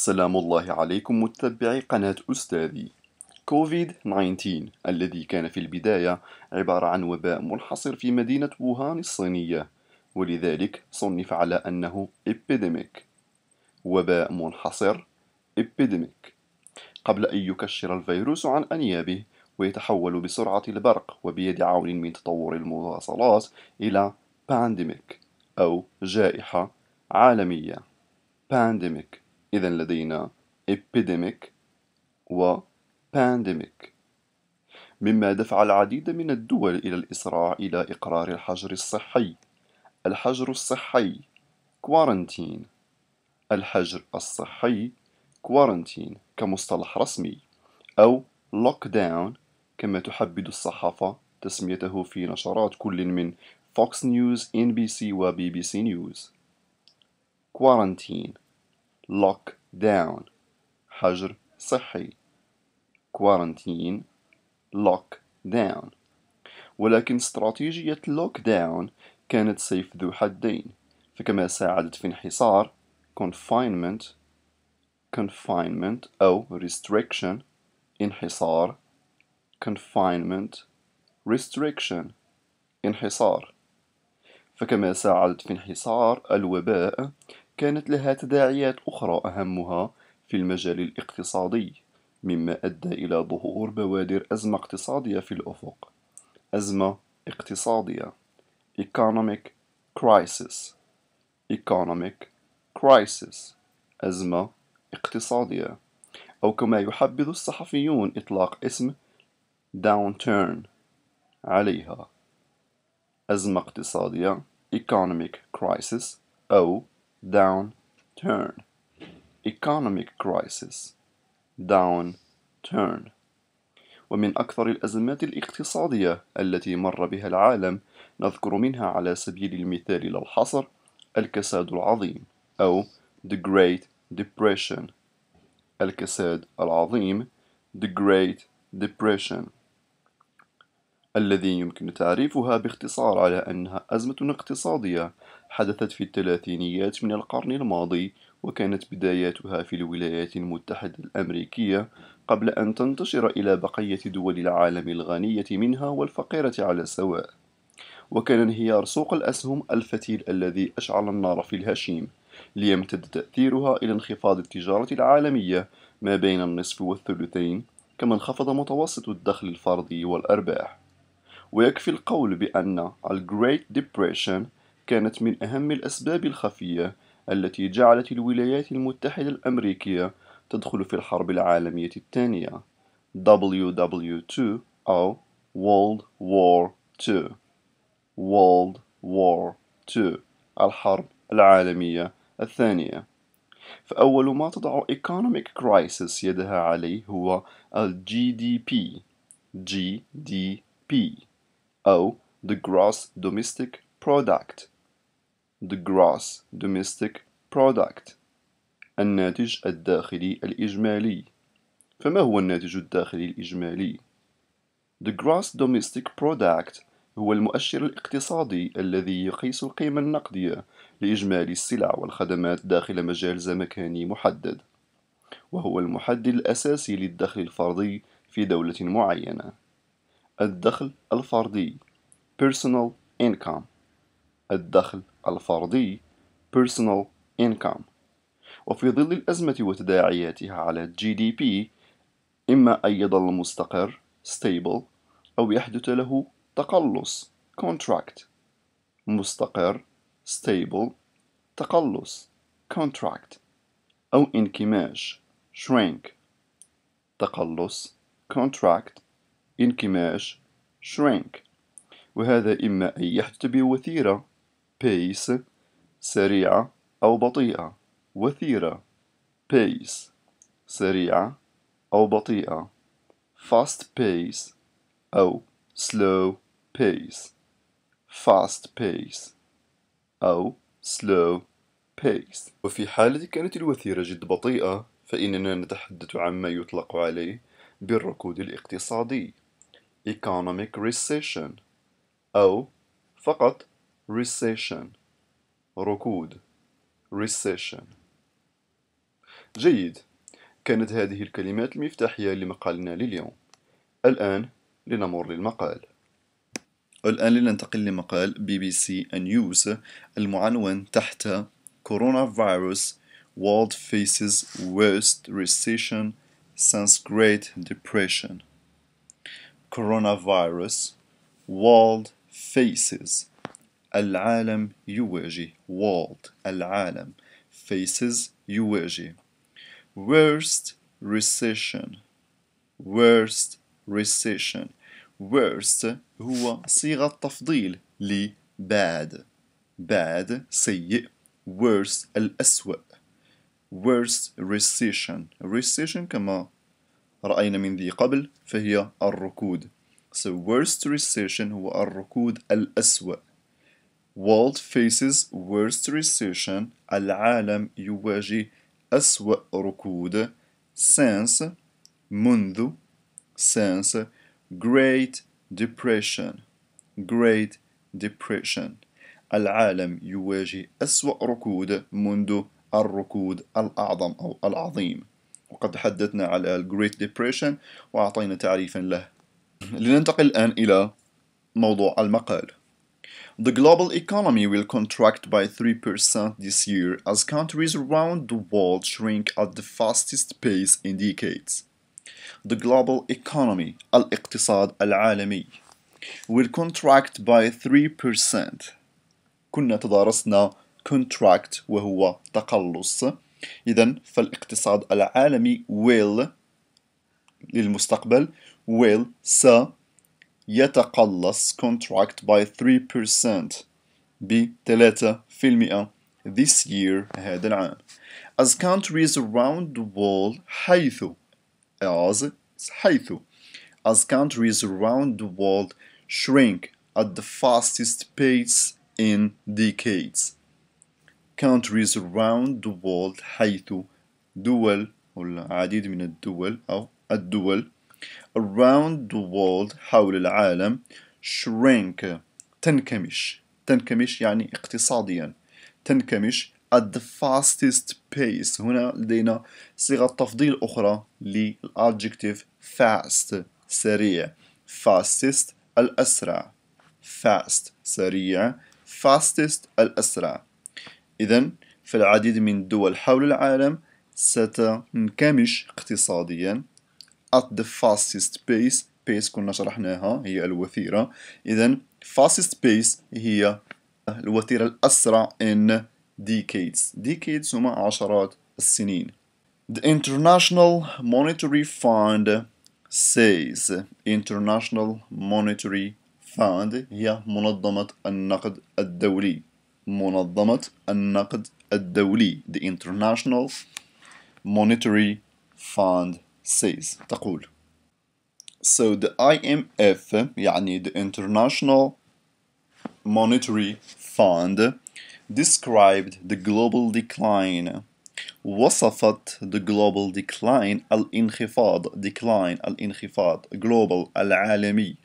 سلام الله عليكم متبعي قناة أستاذي. كوفيد 19 الذي كان في البداية عبارة عن وباء منحصر في مدينة ووهان الصينية ولذلك صنف على أنه epidemic وباء منحصر epidemic قبل أن يكشر الفيروس عن أنيابه ويتحول بسرعة البرق وبيد عون من تطور المواصلات إلى pandemic أو جائحة عالمية. pandemic إذا لدينا epidemic و pandemic. مما دفع العديد من الدول إلى الإسراع إلى إقرار الحجر الصحي. الحجر الصحي quarantine. الحجر الصحي quarantine كمصطلح رسمي. أو lockdown كما تحبذ الصحافة تسميته في نشرات كل من Fox News, NBC و BBC News. quarantine. Lock down حجر صحي quarantine lock down ولكن استراتيجية lock down كانت سيف ذو حدين فكما ساعدت في انحصار confinement confinement أو restriction انحصار confinement restriction انحصار فكما ساعدت في انحصار الوباء كانت لها تداعيات أخرى أهمها في المجال الاقتصادي مما أدى إلى ظهور بوادر أزمة اقتصادية في الأفق. أزمة اقتصادية. Economic crisis. Economic crisis. أزمة اقتصادية. أو كما يحبذ الصحفيون إطلاق اسم downturn عليها. أزمة اقتصادية. Economic crisis. أو downturn economic crisis downturn ومن أكثر الأزمات الاقتصادية التي مر بها العالم نذكر منها على سبيل المثال للحصر الكساد العظيم أو The Great Depression. الكساد العظيم The Great Depression. الذي يمكن تعريفها باختصار على أنها أزمة اقتصادية حدثت في الثلاثينيات من القرن الماضي وكانت بداياتها في الولايات المتحدة الأمريكية قبل أن تنتشر إلى بقية دول العالم الغنية منها والفقيرة على سواء وكان انهيار سوق الأسهم الفتيل الذي أشعل النار في الهشيم ليمتد تأثيرها إلى انخفاض التجارة العالمية ما بين النصف والثلثين كما انخفض متوسط الدخل الفردي والأرباح. ويكفي القول بأن ال Great Depression كانت من أهم الأسباب الخفية التي جعلت الولايات المتحدة الأمريكية تدخل في الحرب العالمية الثانية WW2 أو World War II World War II الحرب العالمية الثانية. فأول ما تضع Economic Crisis يدها عليه هو ال GDP GDP أو the Gross Domestic Product. The Gross Domestic Product. الناتج الداخلي الإجمالي. فما هو الناتج الداخلي الإجمالي؟ The Gross Domestic Product هو المؤشر الاقتصادي الذي يقيس القيمة النقدية لإجمالي السلع والخدمات داخل مجال زمكاني محدد. وهو المحدد الأساسي للدخل الفردي في دولة معينة. الدخل الفردي. Personal income. الدخل الفردي. Personal income. وفي ظل الأزمة وتداعياتها على الجي دي بي إما أن يظل مستقر stable أو يحدث له تقلص contract. مستقر stable تقلص contract. أو انكماش shrink. تقلص contract. انكماش shrink وهذا إما أن يحدث بوتيرة pace سريعة أو بطيئة. وثيرة pace سريعة أو بطيئة. fast pace أو slow pace. fast pace أو slow pace. وفي حالة كانت الوثيرة جد بطيئة فإننا نتحدث عما يطلق عليه بالركود الاقتصادي. Economic recession. أو فقط recession. ركود. recession. جيد. كانت هذه الكلمات المفتاحية لمقالنا لليوم. الآن لنمر للمقال. الآن لننتقل لمقال BBC News المعنون تحت كورونا فيروس World faces worst recession since Great Depression. Coronavirus World faces العالم يواجه World العالم faces يواجه Worst recession Worst recession Worst هو صيغة تفضيل ل bad bad سيء worst الأسوأ worst recession recession كما رأينا من ذي قبل فهي الركود. So worst recession هو الركود الأسوأ. World faces worst recession العالم يواجه أسوأ ركود. Since منذ. Since great depression. Great depression. العالم يواجه أسوأ ركود منذ الركود الأعظم أو العظيم. وقد تحدثنا على ال Great Depression وأعطينا تعريفا له لننتقل الآن إلى موضوع المقال The global economy will contract by 3% this year as countries around the world shrink at the fastest pace in decades. The global economy الاقتصاد العالمي will contract by 3% كنا تدارسنا contract وهو تقلص إذا فالاقتصاد العالمي will للمستقبل will س يتقلص contract by 3% ب 3% this year هذا العام as countries around the world حيث as حيث as countries around the world shrink at the fastest pace in decades countries around the world حيث دول ولا عديد من الدول أو الدول around the world حول العالم shrink تنكمش. تنكمش يعني اقتصاديا. تنكمش at the fastest pace. هنا لدينا صيغة تفضيل أخرى للadjective fast سريع. fastest الأسرع. fast سريع. fastest الأسرع. إذا في العديد من الدول حول العالم ستنكمش اقتصاديا. At the fastest pace pace كنا شرحناها هي الوثيرة. إذا fastest pace هي الوتيرة الأسرع in decades. Decades هما عشرات السنين. The International Monetary Fund says International Monetary Fund هي منظمة النقد الدولي. منظمة النقد الدولي The International Monetary Fund says تقول So the IMF يعني the International Monetary Fund described the global decline وصفت the global decline الانخفاض decline الانخفاض global العالمي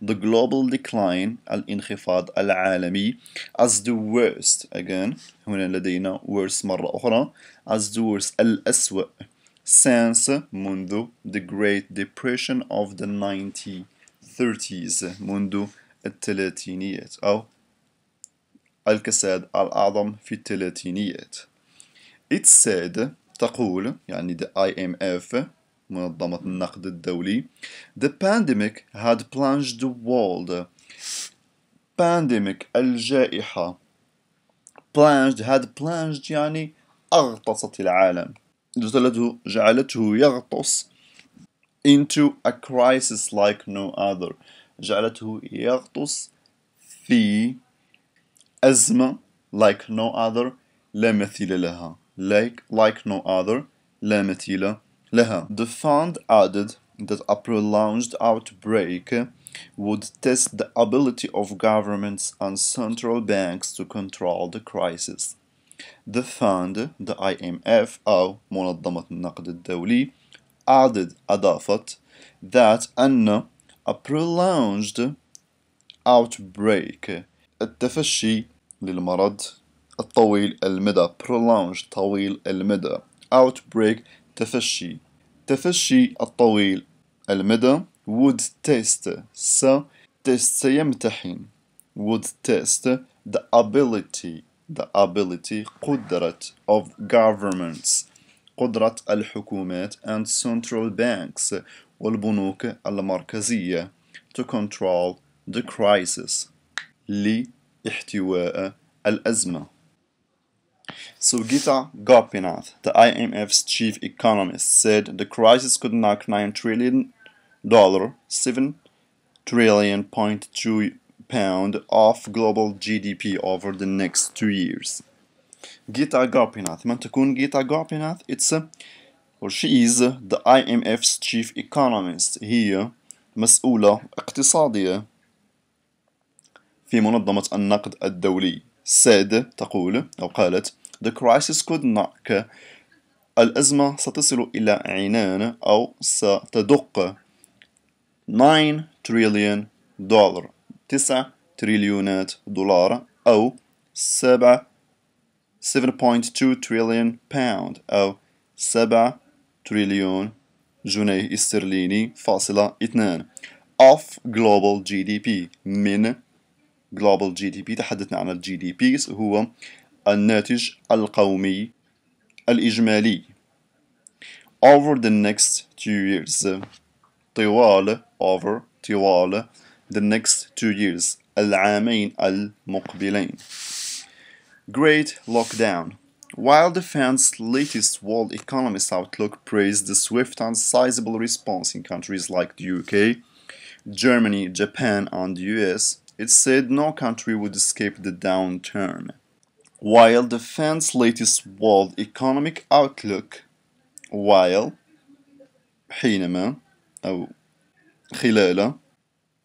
the global decline الانخفاض العالمي as the worst again هنا لدينا worst مرة أخرى as the worst الأسوأ since منذ the Great Depression of the 1930s منذ الثلاثينيات أو الكساد الأعظم في الثلاثينيات. It said تقول يعني the IMF منظمة النقد الدولي The pandemic had plunged the world pandemic الجائحة plunged had plunged يعني أغطست العالم جعلته جعلته يغطس into a crisis like no other جعلته يغطس في أزمة like no other لا مثيل لها like like no other لا مثيل لها. The fund added that a prolonged outbreak would test the ability of governments and central banks to control the crisis. The fund, the IMF أو منظمة النقد الدولي added أضافت that أن a prolonged outbreak التفشي للمرض الطويل المدى prolonged طويل المدى outbreak تفشي تفشي الطويل المدى would test س test سيمتحن would test the ability the ability قدرة of governments قدرة الحكومات and central banks والبنوك المركزية to control the crisis لاحتواء الأزمة So Gita Gopinath, the IMF's chief economist, said the crisis could knock 9 trillion dollar, 7 trillion point two pound off global GDP over the next two years. Gita Gopinath, من تكون Gita Gopinath? It's a, or she is the IMF's chief economist. هي مسؤولة اقتصادية في منظمة النقد الدولي. said تقول أو قالت The crisis could knock الأزمة ستصل إلى عنان أو ستدق 9 تريليون دولار 9 تريليونات دولار أو 7 7.2 trillion pound أو 7 تريليون جنيه استرليني فاصلة اثنان. Of global GDP من global GDP تحدثنا عن ال GDP هو الناتج القومي الإجمالي over the next two years طوال over طوال the next two years العامين المقبلين Great Lockdown While the Fed's latest World Economist Outlook praised the swift and sizable response in countries like the UK, Germany, Japan, and the US, it said no country would escape the downturn. While the Fed's latest World Economic Outlook while حينما أو خلال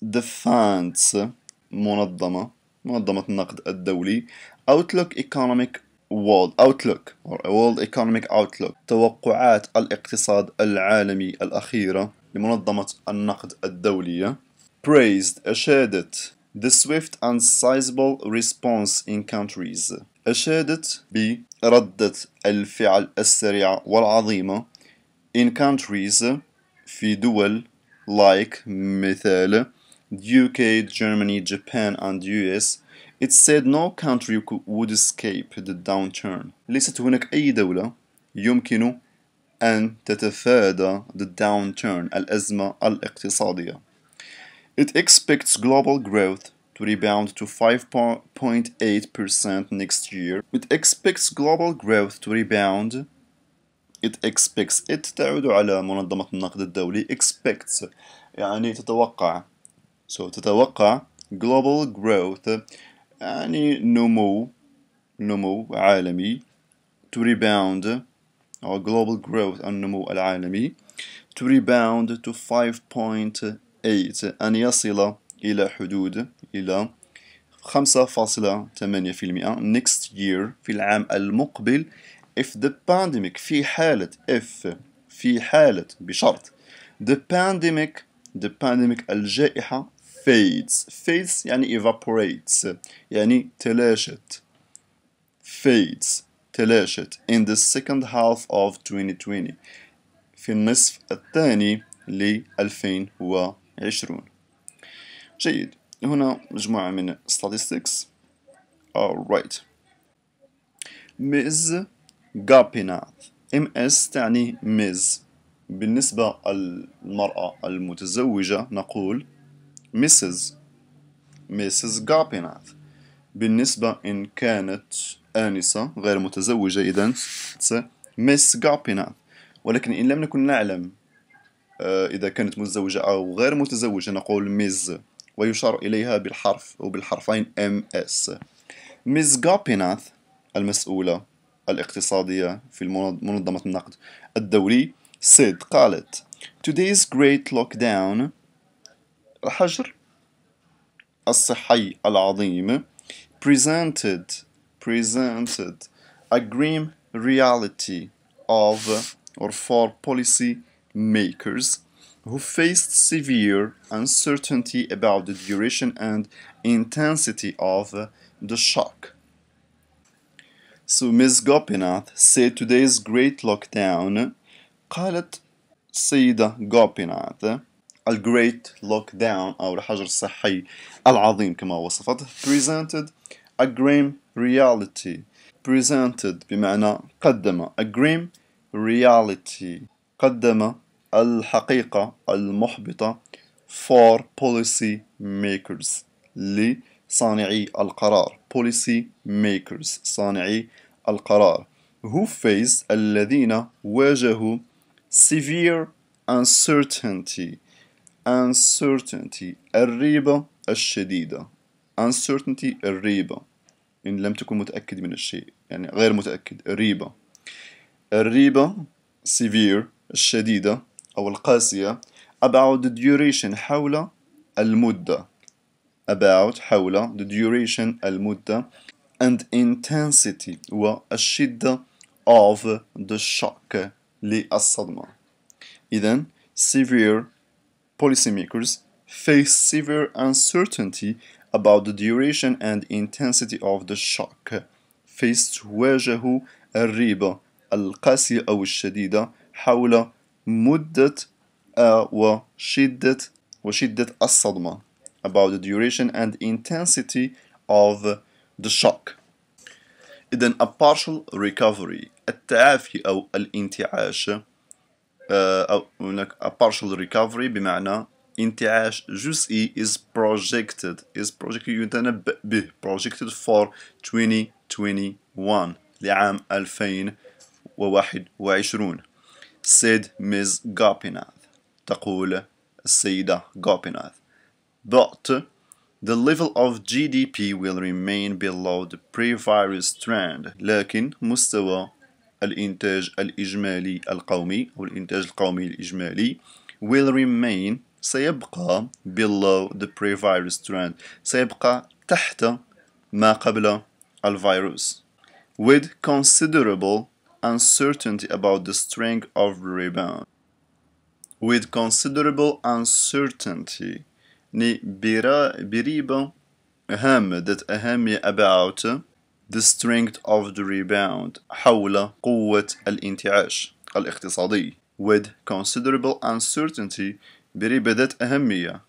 the Fed's منظمة منظمة النقد الدولي Outlook Economic World Outlook or World Economic Outlook توقعات الاقتصاد العالمي الأخيرة لمنظمة النقد الدولية praised أشادت the swift and sizable response in countries أشادت بردة الفعل السريعة والعظيمة in countries في دول like مثال UK, Germany, Japan and US It said no country would escape the downturn ليست هناك أي دولة يمكن أن تتفادى the downturn الأزمة الاقتصادية It expects global growth to rebound to 5.8% next year. It expects global growth to rebound. It expects it تعود على منظمة النقد الدولي expects يعني تتوقع so تتوقع global growth يعني نمو نمو عالمي to rebound أو global growth النمو العالمي to rebound to 5.8 أن يصل إلى حدود إلى 5.8% next year في العام المقبل if the pandemic في حالة if في حالة بشرط the pandemic the pandemic الجائحة fades fades يعني evaporates يعني تلاشت fades تلاشت in the second half of 2020 في النصف الثاني ل 2020 جيد. هنا مجموعة من statistics. Alright Ms Gopinath MS تعني Ms. بالنسبة للمرأة المتزوجة نقول Mrs Mrs Gopinath بالنسبة إن كانت آنسة غير متزوجة إذا Miss Gopinath ولكن إن لم نكن نعلم آه، إذا كانت متزوجة أو غير متزوجة نقول ميز ويشار إليها بالحرف أو بالحرفين MS ميز جابيناث المسؤولة الاقتصادية في منظمة النقد الدولي said قالت Today's great lockdown. الحجر الصحي العظيم. Presented presented. A grim reality of or for policy makers. who faced severe uncertainty about the duration and intensity of the shock. So Ms. Gopinath said today's great lockdown قالت السيدة Gopinath الجريت لوك داون أو الحجر الصحي العظيم كما وصفته presented a grim reality presented بمعنى قدم a grim reality قدم الحقيقة المحبطة for policy makers لصانعي القرار. policy makers صانعي القرار. who face الذين واجهوا severe uncertainty. uncertainty الريبة الشديدة. uncertainty الريبة. إن لم تكن متأكد من الشيء يعني غير متأكد الريبة الريبة severe الشديدة. أو القاسية about the duration حول المدة about حول the duration المدة and intensity والشدة of the shock للصدمة إذن severe policymakers face severe uncertainty about the duration and intensity of the shock face تواجه الريبة القاسية أو الشديدة حول مدة وشدة وشدة الصدمة about the duration and intensity of the shock إذن a partial recovery التعافي أو الانتعاش أو هناك a partial recovery بمعنى انتعاش جزئي is projected is projected يتنبأ به projected for 2021 لعام 2021 said Ms. Gopinath تقول السيدة Gopinath but the level of GDP will remain below the pre-virus trend لكن مستوى الإنتاج الإجمالي القومي أو الإنتاج القومي الإجمالي will remain سيبقى below the pre-virus trend سيبقى تحت ما قبل الفيروس with considerable uncertainty about the strength of rebound with considerable uncertainty بريبة هامة ذات أهمية about the strength of the rebound حول قوة الانتعاش الاقتصادي with considerable uncertainty بريبة ذات أهمية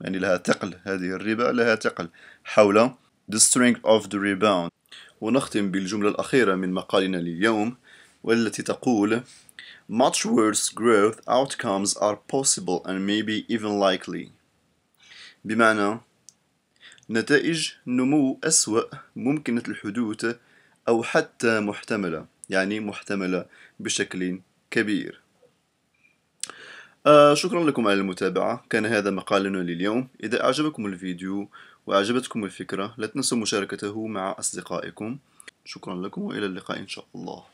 يعني لها ثقل هذه الربا لها ثقل حول the strength of the rebound ونختم بالجملة الأخيرة من مقالنا لليوم والتي تقول Much worse growth outcomes are possible and maybe even likely. بمعنى نتائج نمو أسوأ ممكنة الحدوث أو حتى محتملة يعني محتملة بشكل كبير. آه شكرا لكم على المتابعة. كان هذا مقالنا لليوم. إذا أعجبكم الفيديو وأعجبتكم الفكرة لا تنسوا مشاركته مع أصدقائكم. شكرا لكم وإلى اللقاء إن شاء الله.